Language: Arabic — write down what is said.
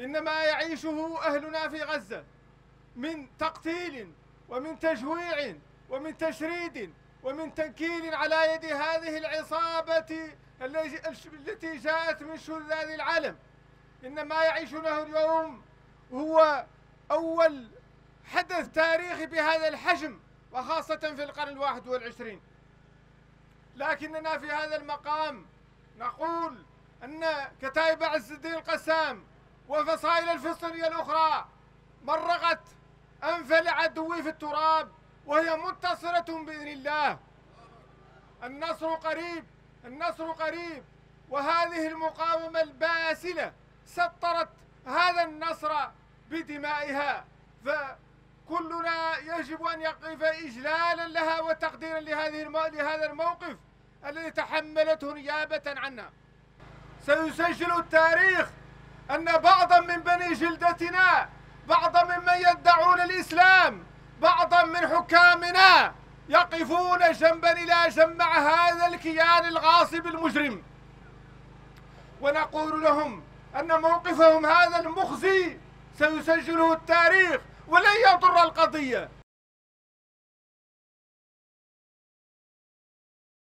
إن ما يعيشه أهلنا في غزة من تقتيل ومن تجويع ومن تشريد ومن تنكيل على يد هذه العصابة التي جاءت من شذاذ العالم. إن ما يعيشونه اليوم هو أول حدث تاريخي بهذا الحجم وخاصة في القرن الواحد والعشرين. لكننا في هذا المقام نقول أن كتائب عز الدين القسام وفصائل الفلسطينية الأخرى مرغت أنف العدو في التراب وهي منتصرة بإذن الله. النصر قريب النصر قريب وهذه المقاومة الباسلة سطرت هذا النصر بدمائها فكلنا يجب أن يقف إجلالا لها وتقديرا لهذه لهذا الموقف الذي تحملته نيابة عنا سيسجل التاريخ أن بعضا من بني جلدتنا بعضا ممن يدعون الإسلام بعضا من حكامنا يقفون جنبا إلى جنب مع هذا الكيان الغاصب المجرم. ونقول لهم أن موقفهم هذا المخزي سيسجله التاريخ ولن يضر القضية.